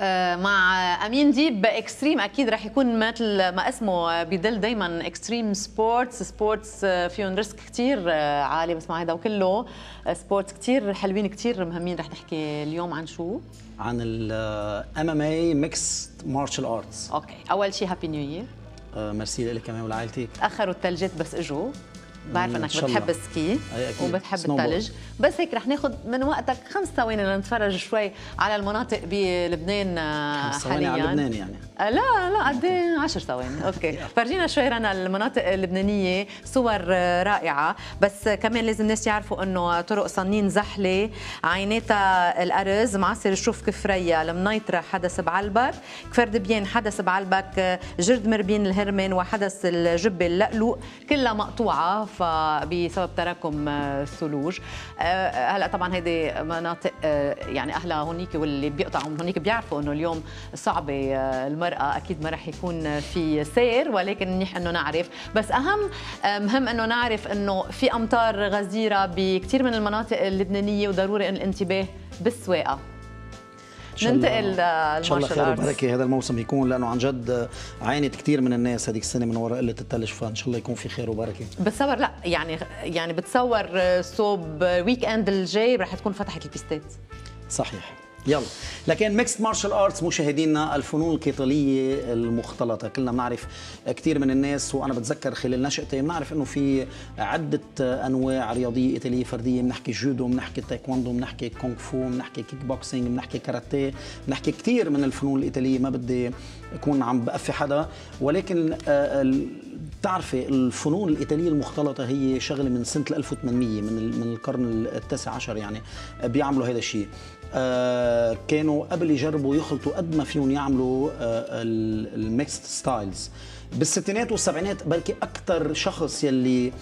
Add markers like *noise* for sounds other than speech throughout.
آه، مع أمين ديب Extreme أكيد رح يكون مثل ما اسمه بيدل دائما extreme sports. sports فيهم risk كثير عالي. بس مع هذا وكله sports كثير حلوين كثير مهمين رح نحكي اليوم عن شو؟ عن ال MMA mixed martial arts أوكي. أول شيء happy new year merci لك كمان ولعائلتك تاخروا الثلجات بس إجوا. بعرف إنك بتحب ال ski وبتحب الثلج بس هيك رح ناخذ من وقتك خمس ثواني لنتفرج شوي على المناطق بلبنان حاليا على لبنان يعني. لا لا قد 10 ثواني. *laughs* أوكي. فرجينا شوي رنا المناطق اللبنانية صور رائعة. بس كمان لازم الناس يعرفوا إنه طرق صنين زحلة عيناتها الأرز معصر شوف كفريا المنيطره حدث بعلبك. كفر دبيان حدث بعلبك جرد مربين الهرمن وحدث الجبة اللقلوق. كلها مقطوعة. فبسبب تراكم الثلوج. هلا طبعا هيدي مناطق يعني أهلها هونيك واللي بيقطعوا من هونيك بيعرفوا إنه اليوم صعبه المرأة أكيد ما رح يكون في سير ولكن منيح إنه نعرف. بس أهم مهم إنه نعرف إنه في أمطار غزيرة بكثير من المناطق اللبنانية وضروري الانتباه بالسواقة. ننتقل إن شاء الله خير وبركة. هذا الموسم يكون لأنه عن جد عانت كثير من الناس هذيك السنة من وراء قلة الثلج فإن شاء الله يكون في خير وبركة. بتصور لا يعني يعني بتصور صوب weekend الجاي رح تكون فتحت ال pistes. صحيح. يلا. لكن mixed martial arts مشاهدينا الفنون القتالية المختلطة. كلنا بنعرف كثير من الناس وأنا بتذكر خلال نشأتي بنعرف إنه في عدة أنواع رياضية قتالية فردية. بنحكي جودو بنحكي تايكوندو بنحكي كونغ فو بنحكي كيك بوكسينج بنحكي كاراتيه بنحكي كثير من الفنون القتالية. ما بدي أكون عم بقفي حدا. ولكن بتعرفي الفنون القتالية المختلطة هي شغلة من سنة 1800 من من القرن التاسع عشر يعني بيعملوا هذا الشيء. آه كانوا قبل يجربوا يخلطوا قد ما فيهم يعملوا آه ال mixed styles. بالستينات والسبعينات بلكي أكثر شخص يلي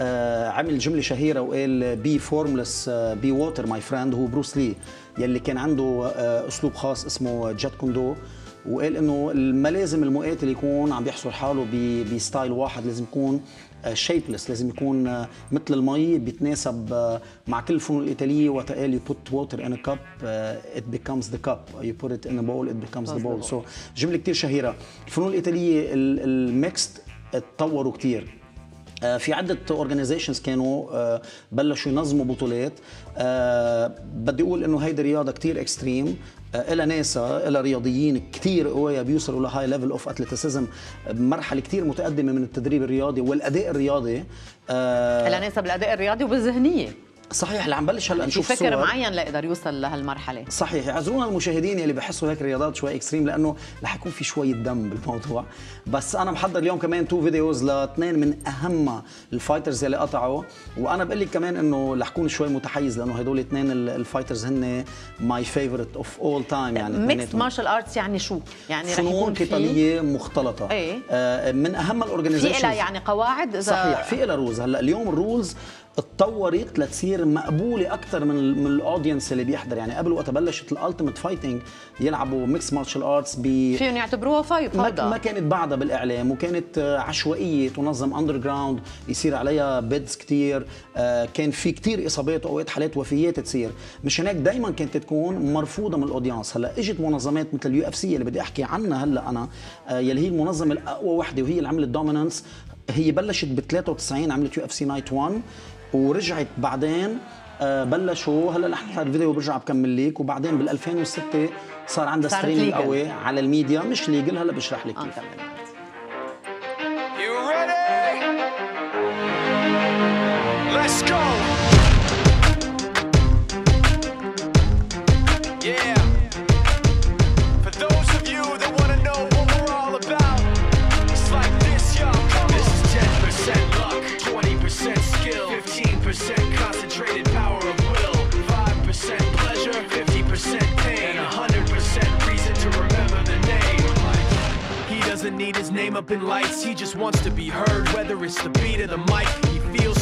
آه عمل جملة شهيرة وقال be formless be water my friend هو بروس لي يلي كان عنده أسلوب خاص اسمه جيت كون دو. وقال إنه ما لازم المقاتل يكون عم بيحصر حاله ب style واحد لازم يكون shapeless لازم يكون مثل المي بيتناسب مع كل الفنون القتالية. وقت قال in a cup uh, it becomes the cup. You put it in a bowl it becomes the bowl. So جملة كثير شهيرة. الفنون القتالية ال mixed تطوروا كثير في عدة organizations كانوا بلشوا ينظموا بطولات. بدي أقول إنه هيدي رياضة كتير extreme إلى ناسا إلى رياضيين كثير قوية بيوصلوا ل high level of athleticism بمرحلة كثير متقدمة من التدريب الرياضي والأداء الرياضي إلى ناسا بالأداء الرياضي وبالذهنية. صحيح اللي عم بلش هلأ نشوف في فكر معين ليقدر يوصل لهالمرحلة. صحيح يعذرونا المشاهدين اللي بحسوا هيك رياضات شوي extreme لأنه رح يكون في شوية دم بالموضوع. بس أنا محضر اليوم كمان two videos لاثنين من أهم ال fighters اللي قطعوا. وأنا بقول لك كمان إنه رح كون شوي متحيز لأنه هدول الاثنين ال fighters هن my favorite of all time يعني mixed martial arts يعني شو؟ يعني رح يكون قتالية مختلطة. إيه؟ آه من أهم ال organizations في لها يعني قواعد اذا صحيح في لها rules هلأ اليوم ال rules اتطورت لتصير مقبولة أكثر من من ال audience اللي بيحضر. يعني قبل وقت بلشت ال ultimate fighting يلعبوا mixed martial arts ب فيهم يعتبروها fight ما, ما كانت بعدها بالإعلام وكانت عشوائية تنظم underground يصير عليها bids كثير كان في كثير إصابات وأوقات حالات وفيات تصير. مش هناك دائما كانت تكون مرفوضة من ال audience هلأ إجت منظمات مثل ال UFC اللي بدي أحكي عنها هلأ أنا يلي هي المنظمة الأقوى وحدة وهي اللي عملت dominance هي بلشت ب 93 عملت UFC night 1 ورجعت بعدين بلشوا. هلا رح نحضر الفيديو وبرجع بكمل لك وبعدين بال 2006 صار عندها streaming قوي على الميديا مش legal هلا بشرح لك كيف. His name up in lights, he just wants to be heard, whether it's the beat of the mic. He feels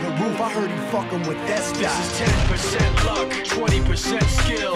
the roof. I heard he fucking with that This is 10% luck, 20% skill,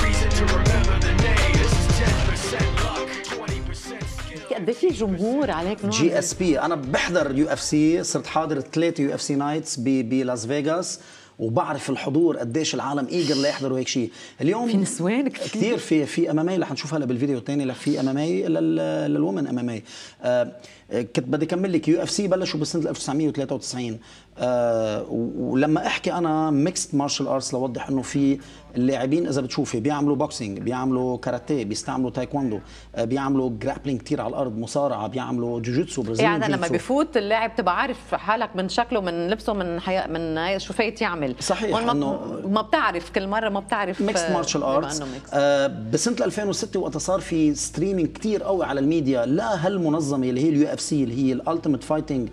قد في جمهور عليك نوع GS P أنا بحضر UFC صرت حاضر ثلاثة UFC nights بلاس فيغاس وبعرف الحضور قديش العالم eager ليحضروا هيك شيء اليوم في نسوان كتير. كثير في في MMA رح نشوف هلا بالفيديو الثاني في MMA لل women MMA. كنت بدي اكمل لك UFC بلشوا بسنه 1993 آه، ولما أحكي أنا mixed martial arts لوضح إنه في اللاعبين إذا بتشوفي بيعملوا boxing بيعملوا كاراتيه بيستعملوا تايكوندو آه، بيعملوا grappling كثير على الأرض مصارعة بيعملوا جوجيتسو برازيلي يعني لما. بفوت اللاعب تبقى عارف حالك من شكله من لبسه من حياة من شو فايت يعمل صحيح، ما بتعرف كل مرة ما بتعرف mixed martial arts. آه بسنه 2006 وقت صار في streaming كتير قوي على الميديا لهالمنظمه اللي هي ال UFC اللي هي ال Ultimate Fighting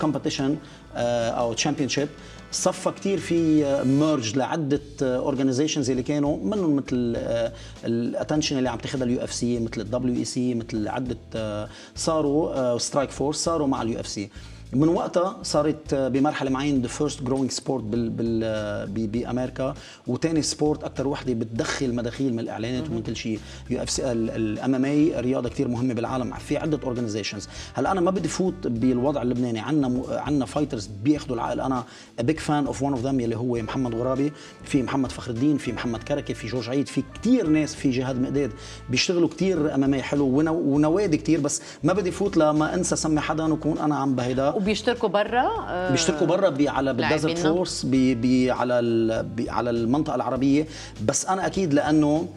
competition أو championship صفى كتير في merge لعدة organizations اللي كانوا منهم مثل ال attention اللي عم تاخذها ال UFC مثل ال WEC مثل عدة آه، صاروا Strikeforce صاروا مع ال UFC. من وقتها صارت بمرحلة معين the fastest growing sport بأمريكا وثاني sport أكثر وحدة بتدخل مداخيل من الإعلانات ومن كل شيء. UFC ال MMA رياضة كثير مهمة بالعالم في عدة organizations هلأ أنا ما بدي فوت بالوضع اللبناني. عندنا عندنا fighters بياخذوا العقل. أنا big fan of one of them يلي هو محمد غرابي في محمد فخر الدين في محمد كركي في جورج عيد في كثير ناس في جهاد مقداد بيشتغلوا كثير MMA حلو ونو- ونوادي كثير بس ما بدي فوت لما أنسى سمي حدا وكون أنا عم بهيدا. وبيشتركوا برا آه، بيشتركوا برا بي على بال Desert؟ Force بي بي على بي على المنطقة العربية بس أنا أكيد لأنه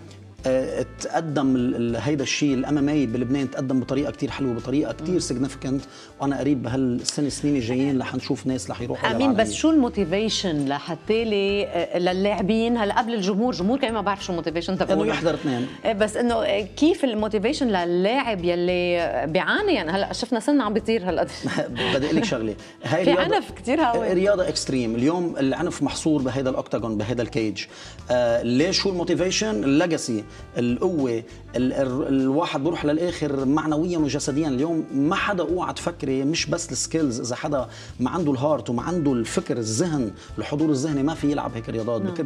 تقدم ال- ال- هيدا الشيء ال MMA بلبنان تقدم بطريقة كتير حلوة بطريقة كتير significant وأنا قريب بهالسنة السنين الجايين رح نشوف ناس رح يروحوا آمين. بس شو ال motivation لحتى لي آه، للاعبين؟ هلا قبل الجمهور الجمهور كمان ما بعرف شو ال motivation تبعه إنه يحضر اثنين. إيه بس إنه كيف ال motivation للاعب يلي بيعاني؟ يعني هلا شفنا سنة عم بيطير هلا *laughs* بدي أقول لك شغلة. *laughs* هاي في عنف كتير هاوي. رياضة extreme اليوم العنف محصور بهذا ال octagon بهذا ال cage آه ليش شو ال motivation؟ ال legacy القوة ال ال الواحد بروح للآخر معنويا وجسديا. اليوم ما حدا اوعى تفكري مش بس ال skills إذا حدا ما عنده ال heart وما عنده الفكر الذهن الحضور الذهني ما في يلعب هيك رياضات بكل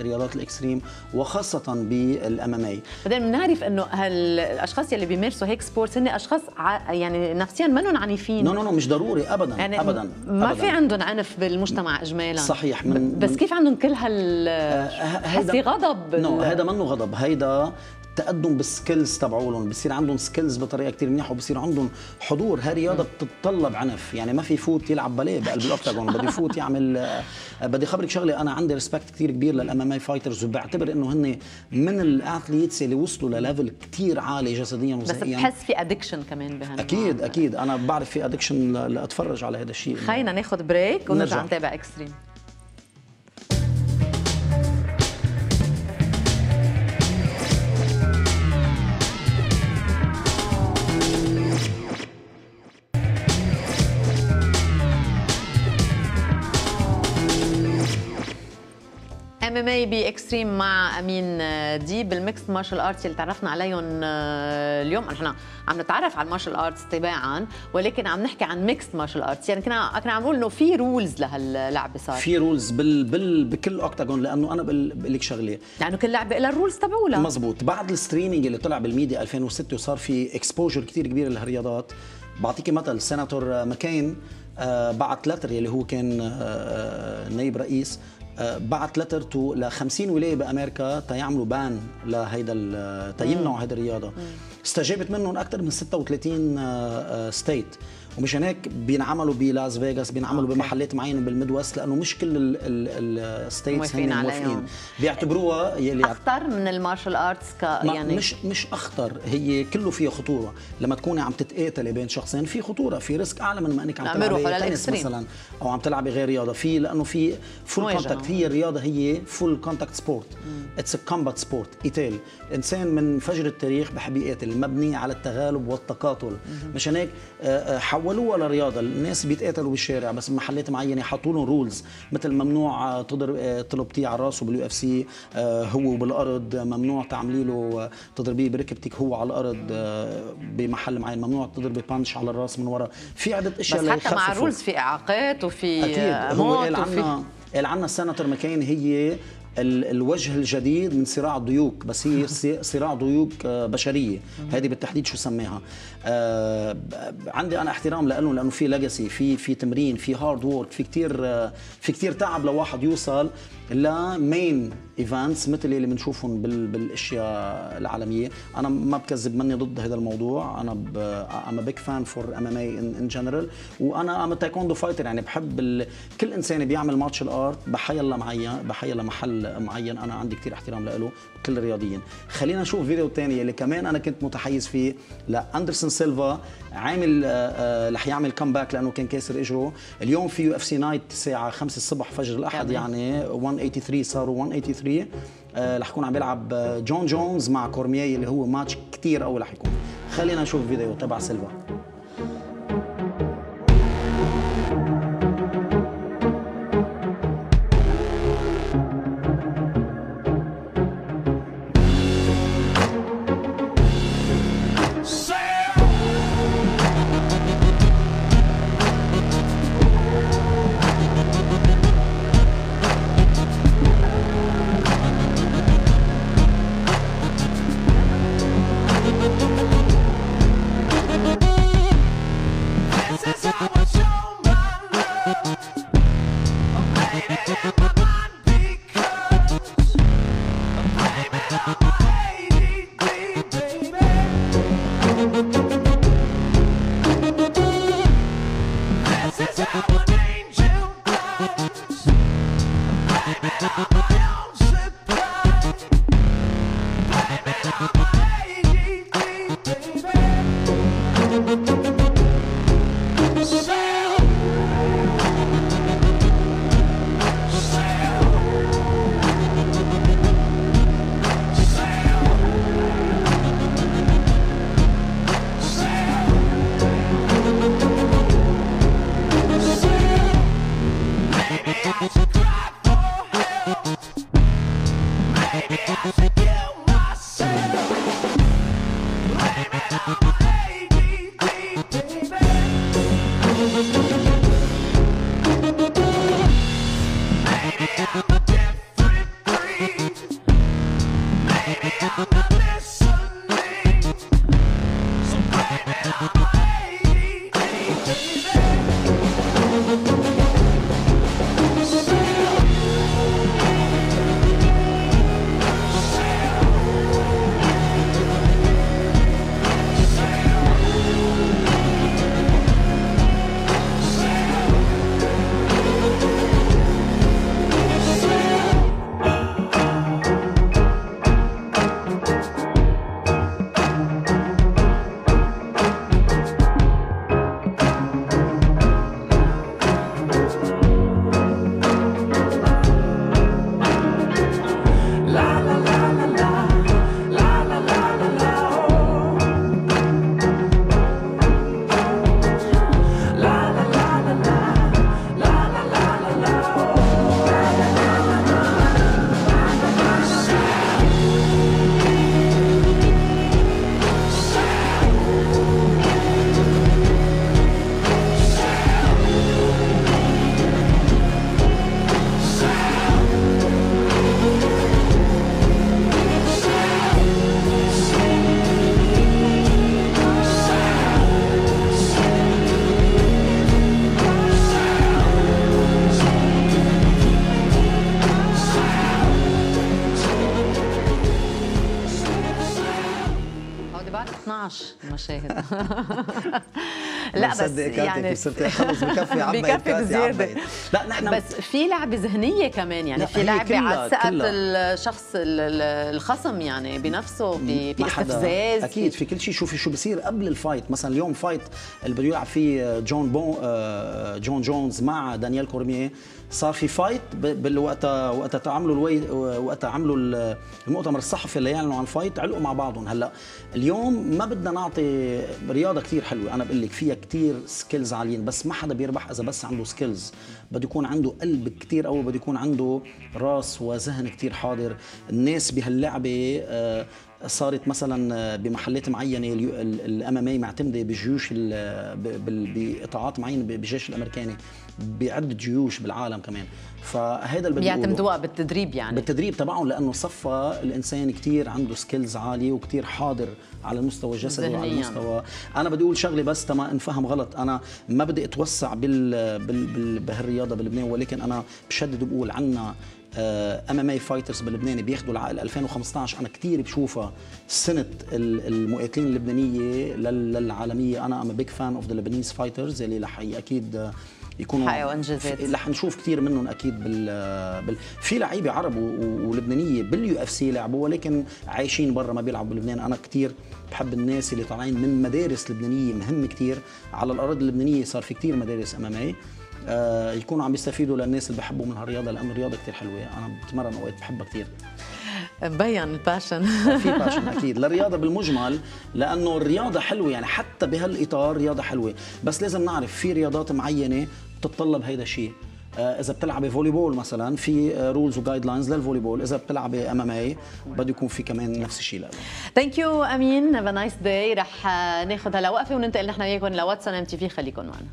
رياضات ال extreme وخاصة بال MMA بعدين بنعرف إنه هالاشخاص يلي بيمارسوا هيك sports هن أشخاص ع... يعني نفسيا منهم عنيفين. no no no مش ضروري ابدا يعني ابدا ما أبداً. في عندهم عنف بالمجتمع اجمالا. صحيح، من- بس من- كيف عندهم كل هال ه- حسي غضب؟ no هيدا منه غضب. هيدا تقدم بال skills تبعولهم بصير عندهم skills بطريقة كثير منيحة وبصير عندهم حضور. هاي رياضه بتتطلب عنف يعني ما في يفوت يلعب باليه بقلب ال octagon بده يفوت يعمل آه، بدي خبرك شغلة أنا عندي respect كثير كبير لل MMA fighters وبعتبر إنه هن من ال athletes اللي وصلوا لل level كثير عالي جسديا بس وذهنيا بحس في addiction كمان بهال أكيد أكيد. أنا بعرف في addiction لأتفرج على هذا الشيء. خلينا ناخذ break ونرجع نرجع. نتابع X-Treme ام اي بي X-Treme مع أمين دي بال mixed martial arts اللي تعرفنا عليهم آه، اليوم. نحن عم نتعرف على ال martial arts تباعا ولكن عم نحكي عن mixed martial arts يعني كنا كنا عم نقول إنه في rules لهاللعبة صار. في rules بال بال بكل octagon لأنه أنا بقول لك شغلة. لأنه كل لعبة لها ال rules تبعولها. مزبوط. بعد ال streaming اللي طلع بالميديا 2006 وصار في exposure كثير كبير لهالرياضات. بعطيكي مثل سيناتور ماكين آه، بعت letter يلي هو كان آه، نائب رئيس. آه، بعت letter to ل 50 ولاية بأمريكا تيعملوا ban لهيدا تيمنعوا هيدا الرياضة. استجابت منهم أكثر من 36 state ومشان هيك بينعملوا بلاس فيغاس بينعملوا okay. بمحلات معينة بال Midwest لأنه مش كل ال states هن. موافقين بيعتبروها يلي أخطر من ال martial arts ك يعني مش مش أخطر هي كله فيها خطورة. لما تكوني عم تتقاتلي بين شخصين في خطورة في risk أعلى من ما إنك عم تلعبي تنس. مثلا أو عم تلعبي غير رياضة. في لأنه في full. contact هي الرياضة هي full contact sport it's combat sport قتال. إنسان من فجر التاريخ بحب يقاتل مبني على التغالب والتقاتل. مشان هيك آه، آه، حولوها لرياضه الناس بيتقاتلوا بالشارع بس بمحلات معينة حطوا لهم rules مثل ممنوع آه، تضرب آه، تلبطيه على راسه بال UFC هو بالأرض. ممنوع تعملي له آه، تضربيه بركبتك هو على الأرض آه، بمحل معين. ممنوع تضربي punch على الراس من ورا. في عدة أشياء بس حتى مع. ال rules في إعاقات وفي أكيد. هو قال عنا قال عنا السناتور ماكين هي الوجه الجديد من صراع الديوك بس هي صراع ديوك آه، بشرية. هذه بالتحديد شو سماها آه، عندي أنا احترام لأنه لأنه في legacy في في تمرين في hard work في كثير في كثير تعب لواحد يوصل ل main events مثل اللي بنشوفهم بال- بالأشياء العالمية. أنا ما بكذب مني ضد هذا الموضوع. أنا I'm big fan for MMA in general وأنا I'm taekwondo fighter يعني بحب ال... كل إنسان بيعمل martial art بحيلا معين بحيلا محل معين أنا عندي كثير احترام له كل الرياضيين خلينا نشوف فيديو تاني اللي كمان أنا كنت متحيز فيه لأندرسون سيلفا عامل آه، آه، رح يعمل comeback لأنه كان كاسر إجره. اليوم في UFC night الساعة 5 الصبح فجر الأحد. يعني 183 صاروا 183 آه، رح يكون عم بيلعب جون جونز مع كورميه اللي هو ماتش كتير قوي رح يكون. خلينا نشوف فيديو تبع سيلفا. I want مشاهد *laughs* لا بس يعني بكفي عبيت بكفي بزيادة. لا نحن بس في لعبة ذهنية كمان يعني في لعبة على ثقه الشخص الخصم يعني بنفسه في في استفزاز أكيد في كل شيء. شوفي شو بصير قبل ال fight. مثلا اليوم fight اللي بده يلعب فيه جون بون جون جونز مع دانيال كورميه صار في fight بالوقت وقت تعملوا ال weigh وقت عملوا المؤتمر الصحفي اللي يعلنوا عن ال fight علقوا مع بعضهم. هلأ اليوم ما بدنا نعطي رياضة كثير حلوة. أنا بقول لك فيها كثير skills عاليين بس ما حدا بيربح إذا بس عنده skills بده يكون عنده قلب كثير قوي بده يكون عنده راس وذهن كثير حاضر. الناس بهاللعبة آه، صارت مثلا بمحلات معينة ال MMA معتمدة بجيوش بقطاعات معينة بالجيش الأمريكاني بعدة جيوش بالعالم كمان. فهذا اللي بيعتمدوها بالتدريب يعني. بالتدريب تبعهم لأنه صفى الإنسان كثير عنده skills عالية وكثير حاضر على المستوى الجسدي وعلى المستوى أنا بدي أقول شغلة بس تما انفهم غلط. أنا ما بدي أتوسع بال... بال... بال... بهالرياضة بلبنان ولكن أنا بشدد بقول عنا MMA fighters بلبنان بياخذوا العقل 2015 أنا كثير بشوفها سنة المقاتلين اللبنانية للعالمية. أنا am big fan of the Lebanese fighters اللي رح أكيد يكونوا حققوا انجازات رح نشوف كثير منهم أكيد بال, بال... في لعيبة عرب ولبنانية بال UFC لعبوا ولكن عايشين برا ما بيلعبوا بلبنان. أنا كثير بحب الناس اللي طالعين من مدارس لبنانية مهم كثير على الاراضي اللبنانية صار في كثير مدارس MMA آه يكونوا عم يستفيدوا للناس اللي بحبوا من هالرياضة لأنه الرياضة كثير حلوة. أنا بتمرن أوقات بحبها كثير مبين ال passion. في passion أكيد. للرياضة بالمجمل لأنه الرياضة حلوة. يعني حتى بهالإطار رياضة حلوة. بس لازم نعرف في رياضات معينة بتتطلب هيدا الشيء. آه، إذا بتلعبي volleyball مثلا في rules و guidelines لل volleyball إذا بتلعبي MMA بده يكون في كمان نفس الشيء لها thank you أمين. have nice day رح ناخذ هلا وقفة وننتقل نحن وياكم ل What's MTV خليكم معنا.